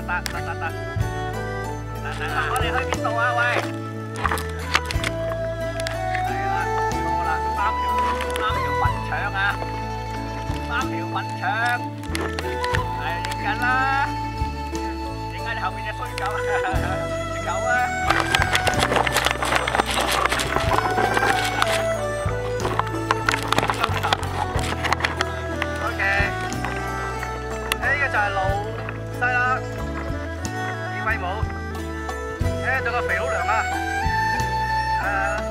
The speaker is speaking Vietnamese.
à ta ta ta ta nặng nặng mà có đi hơi biết tù à quay đây là thua là tám triệu tám triệu bánh trơn à tám triệu bánh trơn này đi cả là những ai học mình sẽ xui cậu cậu á Uh...